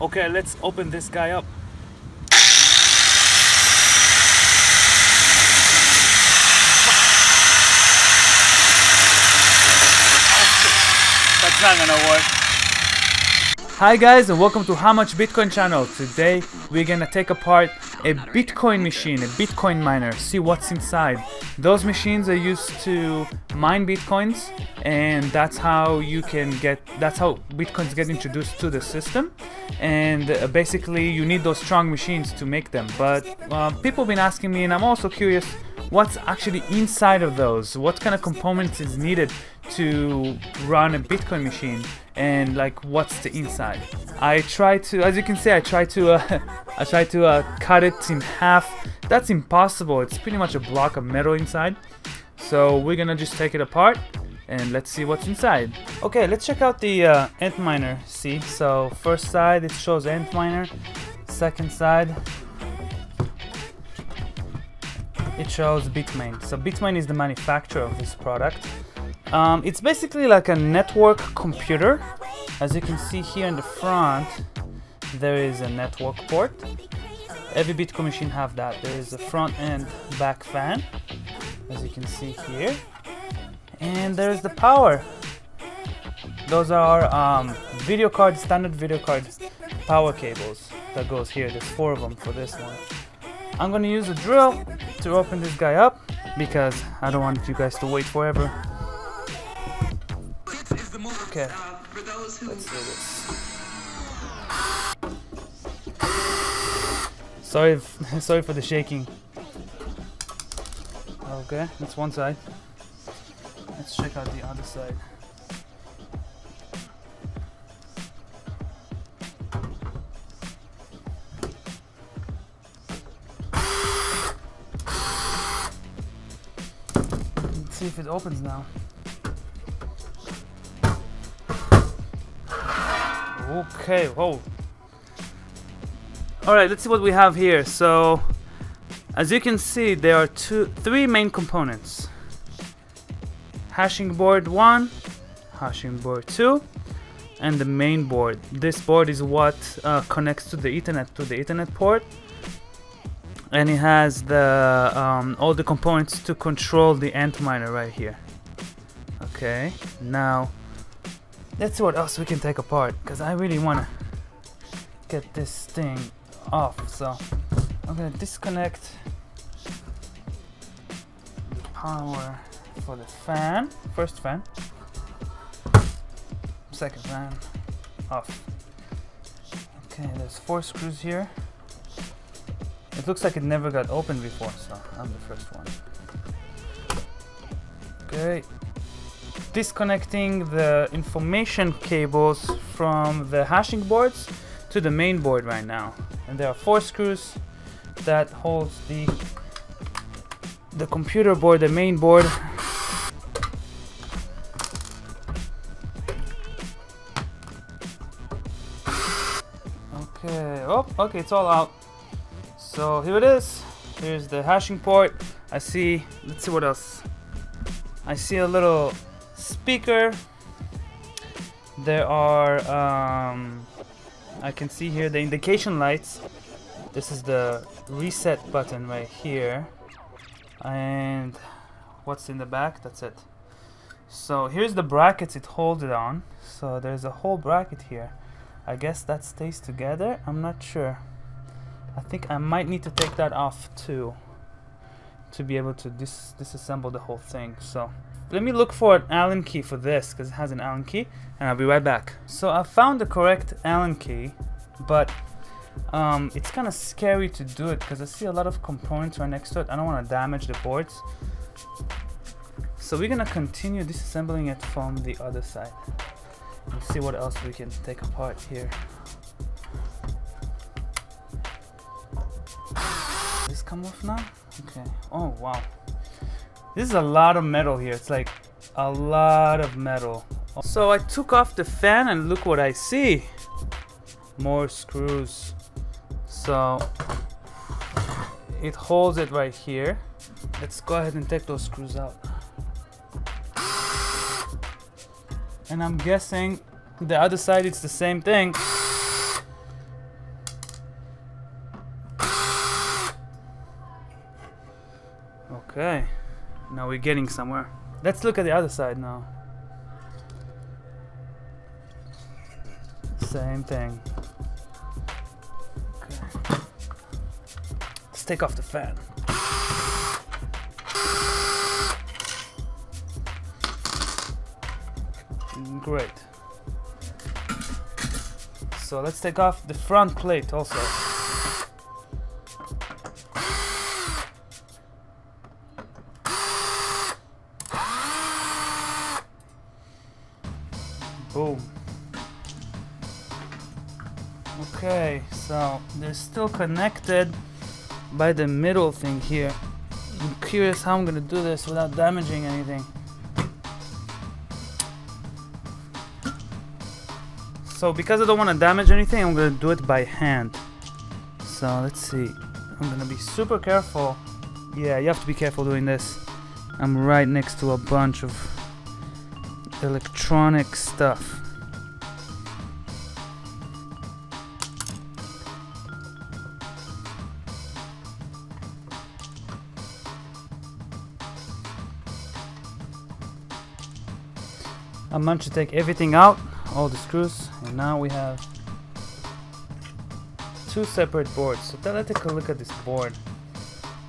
Okay, let's open this guy up. That's not gonna work. Hi guys and welcome to How Much Bitcoin channel. Today we're gonna take apart a Bitcoin machine, a Bitcoin miner, see what's inside. Those machines are used to mine Bitcoins and that's how you can get, that's how Bitcoins get introduced to the system. And uh, basically you need those strong machines to make them. But uh, people have been asking me and I'm also curious what's actually inside of those what kind of components is needed to run a bitcoin machine and like what's the inside? I try to as you can see i try to uh, i try to uh, cut it in half. That's impossible. It's pretty much a block of metal inside. So we're gonna just take it apart and let's see what's inside. Okay let's check out the uh, Antminer see? So first side it shows Antminer second side it shows Bitmain. So Bitmain is the manufacturer of this product. Um, it's basically like a network computer. As you can see here in the front, there is a network port. Every Bitcoin machine have that. There is a front and back fan, as you can see here. And there's the power. Those are um, video card, standard video card power cables that goes here. There's four of them for this one. I'm gonna use a drill to open this guy up because I don't want you guys to wait forever. Okay, let's do this. Sorry, sorry for the shaking. Okay, that's one side. Let's check out the other side. see if it opens now. Okay, whoa. Alright, let's see what we have here. So, as you can see, there are two, three main components. Hashing board 1, hashing board 2, and the main board. This board is what uh, connects to the Ethernet, to the Ethernet port and it has the um, all the components to control the Antminer right here okay now let's see what else we can take apart because I really want to get this thing off so I'm gonna disconnect the power for the fan first fan second fan off okay there's four screws here it looks like it never got opened before, so I'm the first one. Okay. Disconnecting the information cables from the hashing boards to the main board right now. And there are four screws that holds the the computer board, the main board. Okay, oh, okay, it's all out. So here it is. Here's the hashing port. I see, let's see what else. I see a little speaker. There are, um, I can see here the indication lights. This is the reset button right here. And what's in the back? That's it. So here's the brackets it holds it on. So there's a whole bracket here. I guess that stays together. I'm not sure. I think I might need to take that off too to be able to dis disassemble the whole thing. So let me look for an Allen key for this because it has an Allen key and I'll be right back. So I found the correct Allen key but um, it's kind of scary to do it because I see a lot of components right next to it. I don't want to damage the boards. So we're gonna continue disassembling it from the other side. Let's see what else we can take apart here. Come off now? Okay. Oh, wow. This is a lot of metal here. It's like a lot of metal. So I took off the fan and look what I see. More screws. So it holds it right here. Let's go ahead and take those screws out. And I'm guessing the other side it's the same thing. Okay, now we're getting somewhere. Let's look at the other side now. Same thing. Okay. Let's take off the fan. Great. So let's take off the front plate also. Okay, so they're still connected by the middle thing here. I'm curious how I'm gonna do this without damaging anything. So because I don't want to damage anything, I'm gonna do it by hand. So let's see. I'm gonna be super careful. Yeah, you have to be careful doing this. I'm right next to a bunch of electronic stuff. I'm to take everything out, all the screws, and now we have two separate boards. So let's take a look at this board.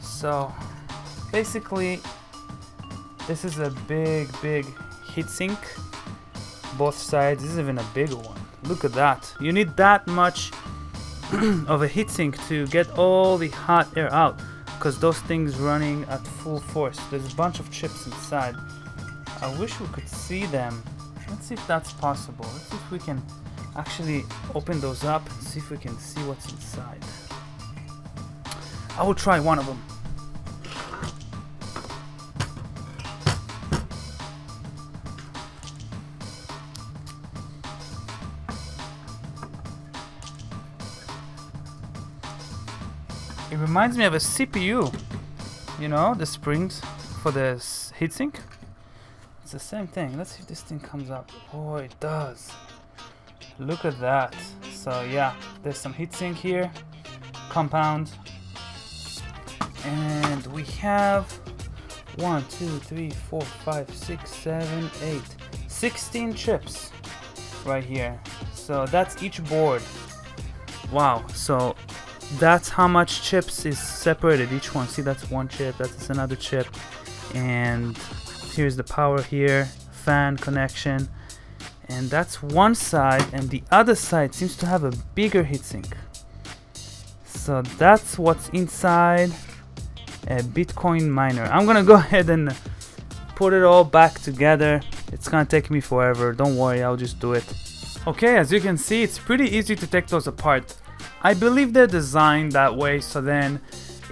So basically, this is a big, big heatsink. Both sides. This is even a bigger one. Look at that. You need that much of a heatsink to get all the hot air out because those things running at full force. There's a bunch of chips inside. I wish we could see them. Let's see if that's possible. Let's see if we can actually open those up and see if we can see what's inside. I will try one of them. It reminds me of a CPU. You know, the springs for the heatsink. It's the same thing. Let's see if this thing comes up. Oh, it does. Look at that. So yeah, there's some heatsink here. Compound. And we have one, two, three, four, five, six, seven, eight, 16 chips right here. So that's each board. Wow. So that's how much chips is separated. Each one see that's one chip that's another chip. And here's the power here fan connection. And that's one side and the other side seems to have a bigger heatsink. So that's what's inside a Bitcoin miner. I'm gonna go ahead and put it all back together. It's gonna take me forever. Don't worry I'll just do it. Okay as you can see it's pretty easy to take those apart I believe they're designed that way so then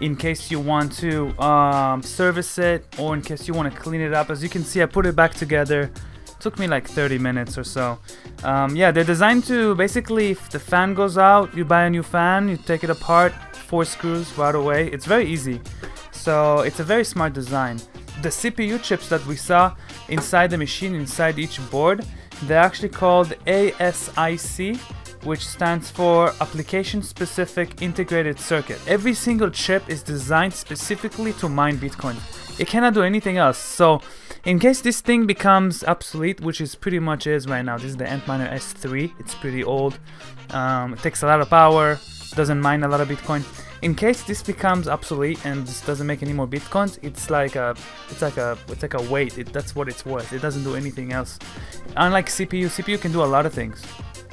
in case you want to um, service it or in case you want to clean it up as you can see I put it back together. It took me like 30 minutes or so. Um, yeah they're designed to basically if the fan goes out you buy a new fan you take it apart four screws right away. It's very easy. So it's a very smart design. The CPU chips that we saw inside the machine inside each board they're actually called ASIC which stands for Application Specific Integrated Circuit. Every single chip is designed specifically to mine Bitcoin. It cannot do anything else. So in case this thing becomes obsolete, which is pretty much is right now, this is the Antminer S3. It's pretty old. Um, it takes a lot of power, doesn't mine a lot of Bitcoin. In case this becomes obsolete and this doesn't make any more bitcoins, it's like a, it's like a, it's like a weight. It, that's what it's worth. It doesn't do anything else. Unlike CPU, CPU can do a lot of things.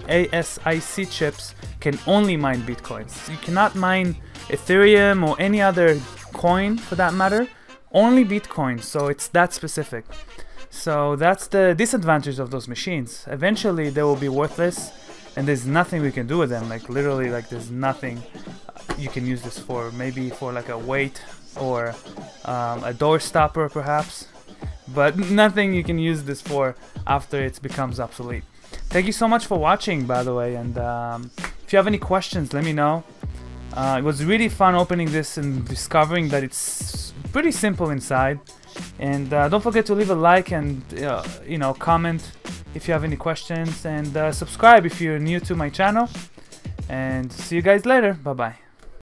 ASIC chips can only mine bitcoins. You cannot mine Ethereum or any other coin for that matter, only Bitcoin, so it's that specific. So that's the disadvantage of those machines. Eventually they will be worthless and there's nothing we can do with them. Like literally like there's nothing you can use this for. Maybe for like a weight or um, a door stopper perhaps. But nothing you can use this for after it becomes obsolete. Thank you so much for watching, by the way. And um, if you have any questions, let me know. Uh, it was really fun opening this and discovering that it's pretty simple inside. And uh, don't forget to leave a like and uh, you know comment if you have any questions and uh, subscribe if you're new to my channel. And see you guys later. Bye bye.